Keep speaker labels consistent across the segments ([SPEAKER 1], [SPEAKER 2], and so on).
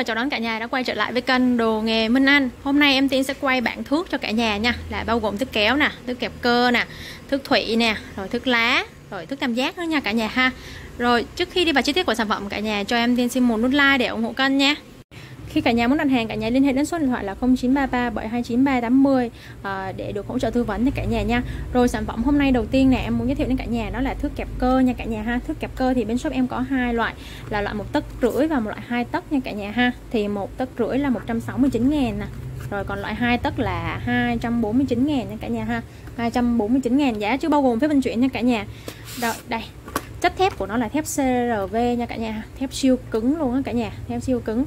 [SPEAKER 1] và chào đón cả nhà đã quay trở lại với kênh Đồ Nghề Minh Anh. Hôm nay em Tiên sẽ quay bản thước cho cả nhà nha. Là bao gồm thước kéo nè, thước kẹp cơ nè, thước thủy nè, rồi thước lá, rồi thước tam giác nữa nha cả nhà ha. Rồi trước khi đi vào chi tiết của sản phẩm cả nhà cho em Tiên xin một nút like để ủng hộ kênh nha khi cả nhà muốn đặt hàng cả nhà liên hệ đến số điện thoại là 0933 729 380 à, để được hỗ trợ tư vấn cho cả nhà nha. Rồi sản phẩm hôm nay đầu tiên nè em muốn giới thiệu đến cả nhà đó là thước kẹp cơ nha cả nhà ha. Thước kẹp cơ thì bên shop em có hai loại là loại một tấc rưỡi và một loại hai tấc nha cả nhà ha. Thì một tấc rưỡi là 169 ngàn nè. Rồi còn loại hai tấc là 249 ngàn nha cả nhà ha. 249 ngàn giá chưa bao gồm phí vận chuyển nha cả nhà. Rồi đây chất thép của nó là thép CRV nha cả nhà thép siêu cứng luôn á cả nhà thép siêu cứng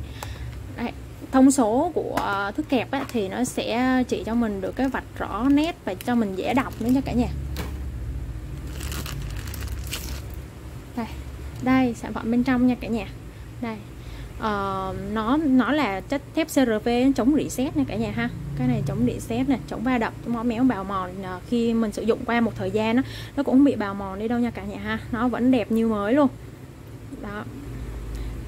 [SPEAKER 1] Đấy, thông số của thước kẹp á, thì nó sẽ chỉ cho mình được cái vạch rõ nét và cho mình dễ đọc nữa nha cả nhà. Đây đây sản phẩm bên trong nha cả nhà. Đây uh, nó nó là chất thép CRV chống reset nha cả nhà ha. Cái này chống reset nè, chống va đập mó méo bào mòn ờ, khi mình sử dụng qua một thời gian đó, nó cũng không bị bào mòn đi đâu nha cả nhà ha. Nó vẫn đẹp như mới luôn. Đó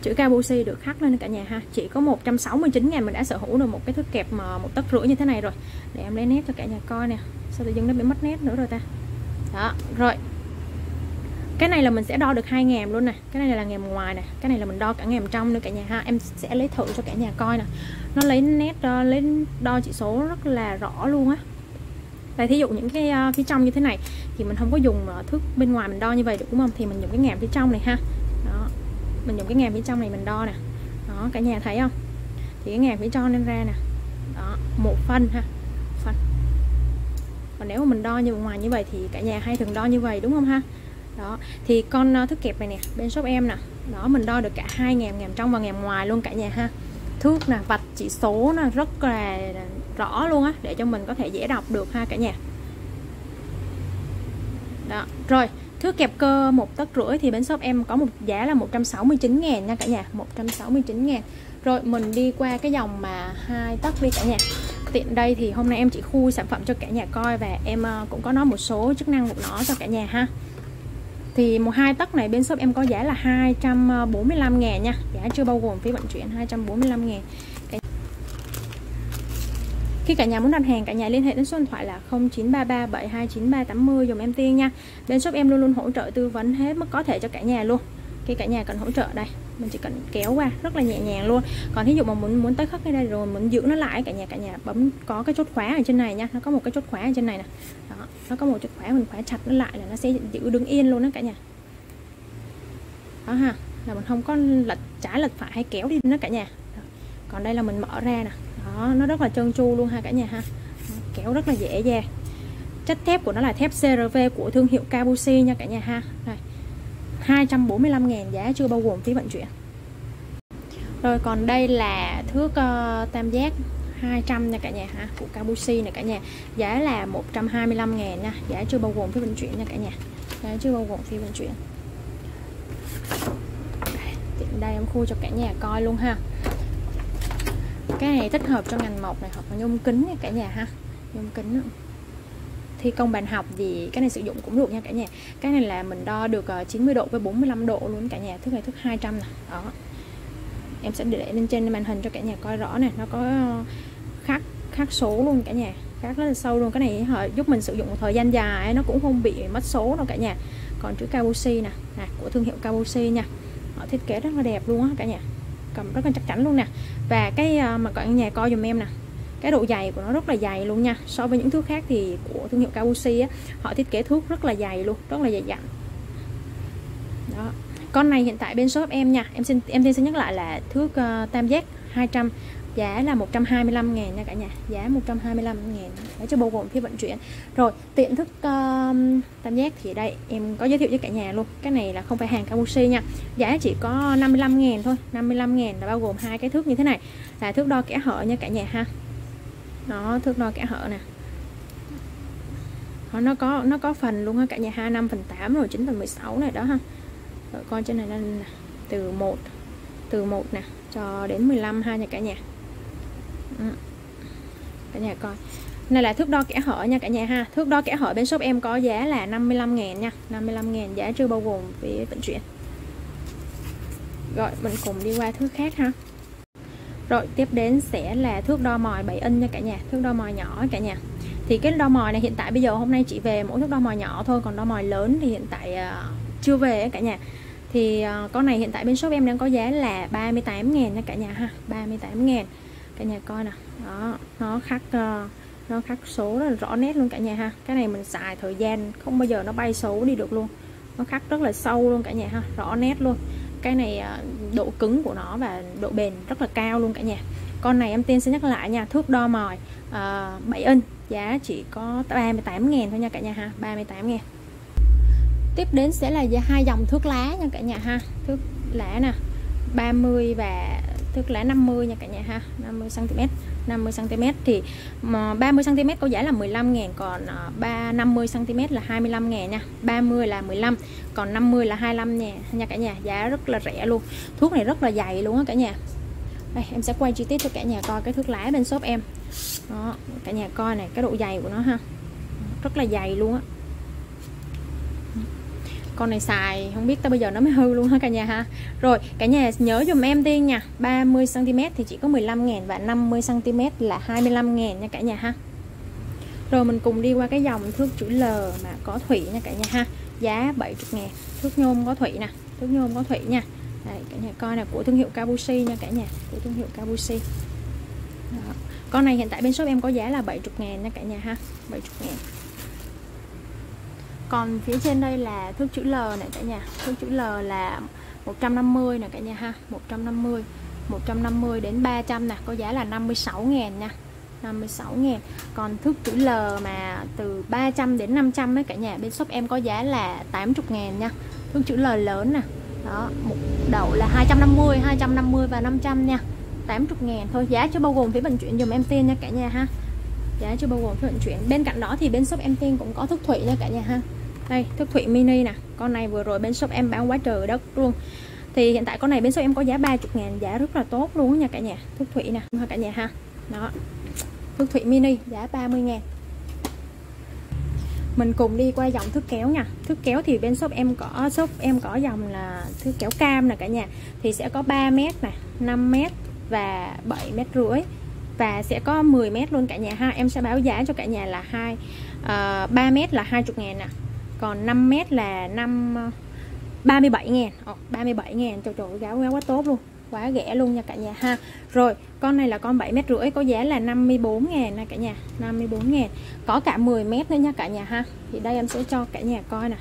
[SPEAKER 1] chữ Kabushi được khắc lên cả nhà ha. Chỉ có 169 ngàn mình đã sở hữu được một cái thước kẹp mà một tấc rưỡi như thế này rồi. Để em lấy nét cho cả nhà coi nè. Sao tự dưng nó bị mất nét nữa rồi ta? Đó rồi. Cái này là mình sẽ đo được hai ngàm luôn nè. Cái này là ngàm ngoài nè. Cái này là mình đo cả ngàm trong nữa cả nhà ha. Em sẽ lấy thử cho cả nhà coi nè. Nó lấy nét đo lấy đo chỉ số rất là rõ luôn á. Tại thí dụ những cái uh, phía trong như thế này thì mình không có dùng uh, thước bên ngoài mình đo như vậy được đúng không? Thì mình dùng cái ngàm phía trong này ha mình dùng cái ngàm phía trong này mình đo nè. Đó, cả nhà thấy không? Thì cái ngàm phía trong lên ra nè. Đó, một phân ha. Phân. Còn nếu mà mình đo như ngoài như vậy thì cả nhà hay thường đo như vậy, đúng không ha? Đó, thì con ờ, thước kẹp này nè, bên shop em nè. Đó, mình đo được cả hai ngàm ngàm trong và ngàm ngoài luôn cả nhà ha. Thước nè, vạch chỉ số nó rất là rõ luôn á, để cho mình có thể dễ đọc được ha cả nhà. Đó, rồi Thước kẹp cơ một tấc rưỡi thì bên shop em có một giá là 169 ngàn nha cả nhà 169 ngàn. Rồi, mình đi qua cái dòng mà hai tấc đi cả nhà. Tiện đây thì hôm nay em chỉ khui sản phẩm cho cả nhà coi Và em ờ, cũng có nói một số chức năng của nó cho cả nhà ha. Thì một hai tấc này bên shop em có giá là 245 ngàn nha. Giá chưa bao gồm phí vận chuyển 245 ngàn khi cả nhà muốn đặt hàng, cả nhà liên hệ đến số điện thoại là 0933 729 380 dùm em tiên nha. Bên shop em luôn luôn hỗ trợ tư vấn hết mức có thể cho cả nhà luôn. Khi cả nhà cần hỗ trợ, đây, mình chỉ cần kéo qua, rất là nhẹ nhàng luôn. Còn thí dụ mà muốn muốn tới khắc cái đây rồi, muốn giữ nó lại, cả nhà cả nhà bấm có cái chốt khóa ở trên này nha. Nó có một cái chốt khóa ở trên này nè. Đó, nó có một chốt khóa, mình khóa chặt nó lại là nó sẽ giữ đứng yên luôn đó cả nhà. Đó ha, là mình không có lật, trái lật phải hay kéo đi nó cả nhà. Còn đây là mình mở ra nè đó nó rất là trơn tru luôn ha cả nhà ha. Kéo rất là dễ dàng. Chất thép của nó là thép CRV của thương hiệu Kabushi nha cả nhà ha. Đây. 245 ngàn giá chưa bao gồm phí vận chuyển. Rồi còn đây là thước uh, tam giác 200 nha cả nhà ha của Kabushi này cả nhà. Giá là 125 ngàn nha giá chưa bao gồm phí vận chuyển nha cả nhà. Giá chưa bao gồm phí vận chuyển. Đây, đây em khui cho cả nhà coi luôn ha cái này thích hợp cho ngành một này hoặc là nhôm kính nha cả nhà ha. Nhôm kính thi công bàn học gì cái này sử dụng cũng được nha cả nhà. Cái này là mình đo được ờ, 90 độ với 45 độ luôn cả nhà thức này thức 200 nè. Đó. Em sẽ để lên trên màn hình cho cả nhà coi rõ nè nó có khắc khắc số luôn cả nhà. Khắc rất là sâu luôn. Cái này giúp mình sử dụng một thời gian dài nó cũng không bị mất số đâu cả nhà. Còn chữ Kabushi nè, nè của thương hiệu Kabushi nha. Họ thiết kế rất là đẹp luôn á cả nhà cầm rất là chắc chắn luôn nè. Và cái ờ, mà cả nhà coi dùm em nè cái độ dày của nó rất là dày luôn nha. So với những thước khác thì của thương hiệu Kawushi á họ thiết kế thước rất là dày luôn rất là dày dặn. Đó. Con này hiện tại bên shop em nha. Em xin em xin nhắc lại là thước uh, tam giác 200 giá là 125 ngàn nha cả nhà. Giá 125 ngàn. Để cho bao gồm phí vận chuyển. Rồi tiện thức um, tam giác thì đây em có giới thiệu cho cả nhà luôn. Cái này là không phải hàng Kabushi nha. Giá chỉ có 55 ngàn thôi. 55 ngàn là bao gồm hai cái thước như thế này. Là thước đo kẽ hở nha cả nhà ha. Nó thước đo kẽ hở nè. Nó có nó có phần luôn ha cả nhà 2 5 phần 8 rồi 9 phần 16 này đó ha. Rồi con trên này là từ 1 từ 1 nè cho đến 15 ha nha cả nhà. Ừ. cả nhà coi. Này là thước đo kẽ hở nha cả nhà ha. Thước đo kẽ hở bên shop em có giá là 55 ngàn nha. 55 ngàn giá chưa bao gồm phí vận chuyển. Rồi mình cùng đi qua thước khác ha. Rồi tiếp đến sẽ là thước đo mòi 7 inch nha cả nhà. Thước đo mòi nhỏ cả nhà. Thì cái đo mòi này hiện tại bây giờ hôm nay chị về mỗi thước đo mòi nhỏ thôi còn đo mòi lớn thì hiện tại uh, chưa về cả nhà. Thì uh, con này hiện tại bên shop em đang có giá là 38 ngàn nha cả nhà ha. 38 ngàn cả nhà coi nè. Đó nó khắc uh, nó khắc số rất là rõ nét luôn cả nhà ha. Cái này mình xài thời gian không bao giờ nó bay số đi được luôn. Nó khắc rất là sâu luôn cả nhà ha rõ nét luôn. Cái này ờ, độ cứng của nó và độ bền rất là cao luôn cả nhà. Con này em tên sẽ nhắc lại nha thước đo mòi ờ, uh, 7 inch giá chỉ có 38 ngàn thôi nha cả nhà ha 38 ngàn. Tiếp đến sẽ là hai dòng thước lá nha cả nhà ha. Thước lá nè 30 và thước lá 50 nha cả nhà ha 50 cm 50 cm thì 30 cm có giá là 15 ngàn còn 3 50 cm là 25 ngàn nha. 30 là 15 còn 50 là 25 nha nha cả nhà. Giá rất là rẻ luôn. Thuốc này rất là dày luôn á cả nhà. Đây, em sẽ quay chi tiết cho cả nhà coi cái thước lá bên shop em. Đó, cả nhà coi này, cái độ dày của nó ha. Rất là dày luôn á con này xài không biết tới bây giờ nó mới hư luôn hả cả nhà ha? Rồi cả nhà nhớ dùm em tiên nha. 30 cm thì chỉ có 15 ngàn và 50 cm là 25 ngàn nha cả nhà ha. Rồi mình cùng đi qua cái dòng thước chữ L mà có thủy nha cả nhà ha. Giá 70 ngàn. Thước nhôm có thủy nè thước nhôm có thủy nha. Đây, cả nhà coi nè của thương hiệu Kabushi nha cả nhà của thương hiệu Kabushi. Đó. con này hiện tại bên shop em có giá là 70 ngàn nha cả nhà ha 70 ngàn còn phía trên đây là thước chữ L này cả nhà. Thước chữ L là 150 nè cả nhà ha. 150 150 đến 300 nè. Có giá là 56 ngàn nha. 56 ngàn. Còn thước chữ L mà từ 300 đến 500 đấy cả nhà, bên shop em có giá là 80 ngàn nha. Thước chữ L lớn nè. Đó, một đậu là 250 250 và 500 nha. 80 ngàn thôi. Giá chưa bao gồm phí vận chuyển dùm em tiên nha cả nhà ha. Giá chưa bao gồm phí vận chuyển. Bên cạnh đó thì bên shop em tiên cũng có thức thủy nha cả nhà ha đây thức thủy mini nè. Con này vừa rồi bên shop em bán quá trời đất luôn. Thì hiện tại con này bên shop em có giá 30 ngàn giá rất là tốt luôn nha cả nhà. Thức thủy nè cả nhà ha. Đó. Thức thủy mini giá 30 ngàn. Mình cùng đi qua dòng thước kéo nha. Thước kéo thì bên shop em có shop em có dòng là thước kéo cam nè cả nhà. Thì sẽ có 3 mét nè 5 mét và 7 mét rưỡi. Và sẽ có 10 mét luôn cả nhà ha. Em sẽ báo giá cho cả nhà là hai ờ, uh, 3 mét là 20 ngàn nè còn 5 mét là 5 37 ờ, ngàn. Ờ, Ồ, 37 ngàn. Trời trời gáo gáo quá tốt luôn. Quá rẻ luôn nha cả nhà ha. Rồi con này là con 7 mét rưỡi có giá là 54 ngàn nha cả nhà. 54 ngàn. Có cả 10 mét nữa nha cả nhà ha. Thì đây em sẽ cho cả nhà coi nè.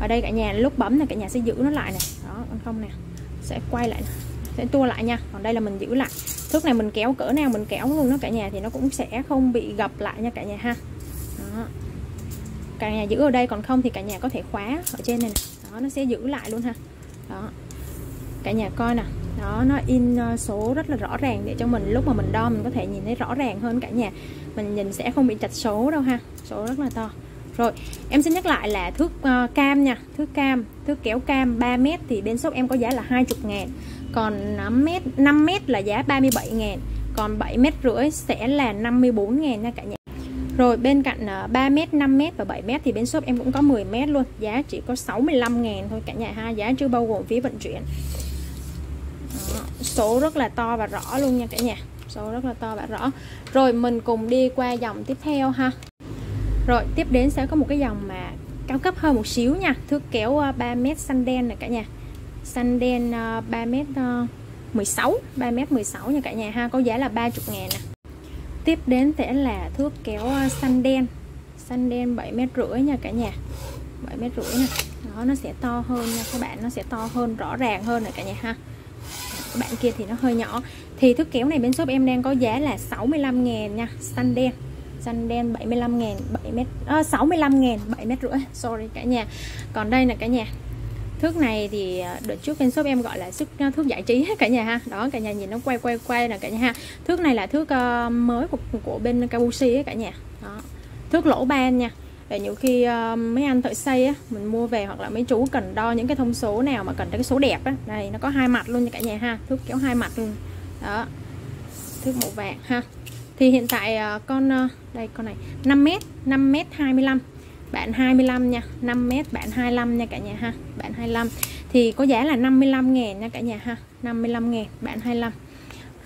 [SPEAKER 1] Ở đây cả nhà lúc bấm là cả nhà sẽ giữ nó lại nè. Đó con không nè. Sẽ quay lại nè. sẽ tua lại nha. Còn đây là mình giữ lại. Thước này mình kéo cỡ nào mình kéo luôn nó cả nhà thì nó cũng sẽ không bị gập lại nha cả nhà ha đó. cả nhà giữ ở đây còn không thì cả nhà có thể khóa ở trên này, này. đó nó sẽ giữ lại luôn ha. Đó. Cả nhà coi nè. Đó nó in ờ, số rất là rõ ràng để cho mình lúc mà mình đo mình có thể nhìn thấy rõ ràng hơn cả nhà. Mình nhìn sẽ không bị chặt số đâu ha. Số rất là to. Rồi em xin nhắc lại là thước uh, cam nha. Thước cam thước kéo cam 3 mét thì bên shop em có giá là 20 ngàn. Còn 5 mét 5 mét là giá 37 ngàn. Còn 7 mét rưỡi sẽ là 54 ngàn nha cả nhà rồi bên cạnh à, 3m, 5m và 7m thì bên shop em cũng có 10m luôn. Giá chỉ có 65 ngàn thôi cả nhà ha. Giá chưa bao gồm phí vận chuyển. Đó, Số rất là to và rõ luôn nha cả nhà. Số rất là to và rõ. Rồi mình cùng đi qua dòng tiếp theo ha. Rồi tiếp đến sẽ có một cái dòng mà cao cấp hơn một xíu nha. Thước kéo à, 3m xanh đen này cả nhà. Xanh đen 3m 16 3m 16 nha cả nhà ha. Có giá là 30 ngàn nè tiếp đến sẽ là thước kéo ờ, xanh đen. Xanh đen 7 mét rưỡi nha cả nhà. 7 mét rưỡi nè đó nó sẽ to hơn nha. Các bạn nó sẽ to hơn rõ ràng hơn này cả nhà ha. Các bạn kia thì nó hơi nhỏ. Thì thước kéo này bên shop em đang có giá là 65 ngàn nha. Xanh đen. Xanh đen 75 ngàn 7 mét ờ, à, 65 ngàn 7 mét rưỡi. Sorry cả nhà. Còn đây là cả nhà thước này thì à, đợt trước bên shop em gọi là sức à, thước giải trí cả nhà ha. Đó cả nhà nhìn nó quay quay quay là cả nhà ha. Thước này là thước uh, mới của, của bên Kabushi ấy cả nhà. Đó. Thước lỗ ban nha. Để nhiều khi uh, mấy anh thợ xây á mình mua về hoặc là mấy chú cần đo những cái thông số nào mà cần cái số đẹp á này nó có hai mặt luôn nha cả nhà ha. Thước kéo hai mặt luôn. Đó. Thước màu vàng ha. Thì hiện tại uh, con uh, đây con này 5m 5m 25 bạn 25 nha 5m bạn 25 nha cả nhà ha, bạn 25 thì có giá là 55 ngàn nha cả nhà ha 55 ngàn, bạn 25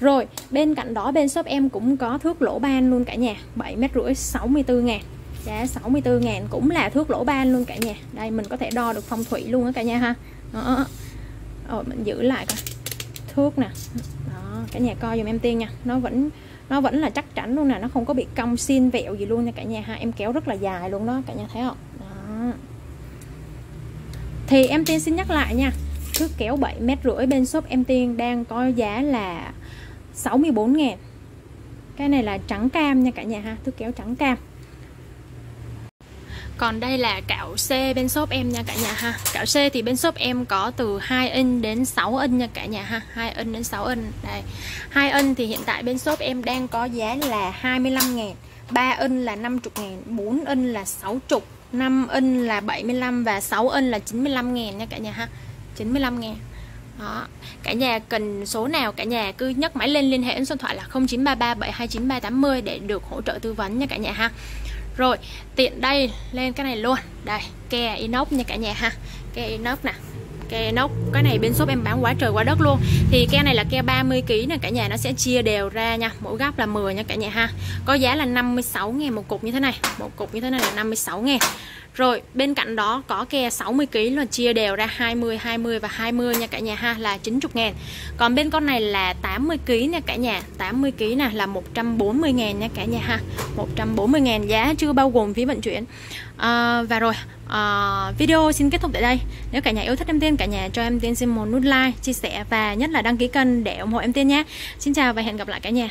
[SPEAKER 1] rồi, bên cạnh đó bên shop em cũng có thước lỗ ban luôn cả nhà 7m rưỡi 64 ngàn. Dạ, giá 64 ngàn cũng là thước lỗ ban luôn cả nhà. Đây, mình có thể đo được phong thủy luôn á cả nhà ha. Đó. rồi, mình giữ lại coi. Thước nè. Đó, cả nhà coi dùm em tiên nha, nó vẫn nó vẫn là chắc chắn luôn nè, nó không có bị cong xin vẹo gì luôn nha cả nhà ha. Em kéo rất là dài luôn đó, cả nhà thấy không? Đó. thì em tiên xin nhắc lại nha thước kéo 7 mét rưỡi bên shop em tiên đang có giá là 64 ngàn. Cái này là trắng cam nha cả nhà ha thước kéo trắng cam còn đây là cạo C bên shop em nha cả nhà ha. Cạo C thì bên shop em có từ 2 inch đến 6 inch nha cả nhà ha. 2 inch đến 6 inch Đây. 2 inch thì hiện tại bên shop em đang có giá là 25 ngàn. 3 inch là 50 ngàn 4 inch là 60 5 inch là 75 và 6 inch là 95 ngàn nha cả nhà ha. 95 ngàn. Đó. Cả nhà cần số nào cả nhà cứ nhấc máy lên, liên hệ số điện thoại là 0933 729 380 để được hỗ trợ tư vấn nha cả nhà ha rồi, tiện đây, lên cái này luôn. Đây ke inox nha cả nhà ha. Ke inox nè. Ke inox, cái này bên shop em bán quá trời quá đất luôn. Thì ke này là ke 30 kg nè cả nhà, nó sẽ chia đều ra nha. Mỗi góc là 10 nha cả nhà ha. Có giá là 56 000 một cục như thế này. Một cục như thế này là 56 000 rồi bên cạnh đó có kè 60 kg là chia đều ra 20 20 và 20 nha cả nhà ha là 90 ngàn. Còn bên con này là 80 kg nha cả nhà 80 kg nè là 140 ngàn nha cả nhà ha 140 ngàn giá chưa bao gồm phí vận chuyển. À, Và rồi à, video xin kết thúc tại đây. Nếu cả nhà yêu thích em tiên cả nhà cho em tiên xin một nút like chia sẻ và nhất là đăng ký kênh để ủng hộ em tiên nhé. Xin chào và hẹn gặp lại cả nhà.